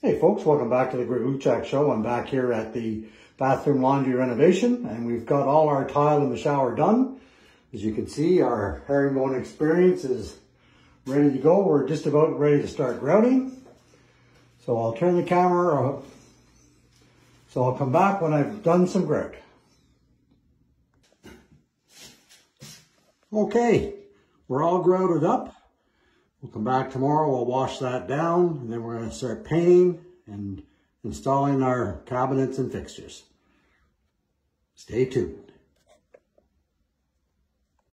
Hey folks, welcome back to the Greg Luchak Show. I'm back here at the bathroom laundry renovation and we've got all our tile in the shower done. As you can see, our herringbone experience is ready to go. We're just about ready to start grouting. So I'll turn the camera, so I'll come back when I've done some grout. Okay, we're all grouted up. We'll come back tomorrow, we'll wash that down, and then we're gonna start painting and installing our cabinets and fixtures. Stay tuned.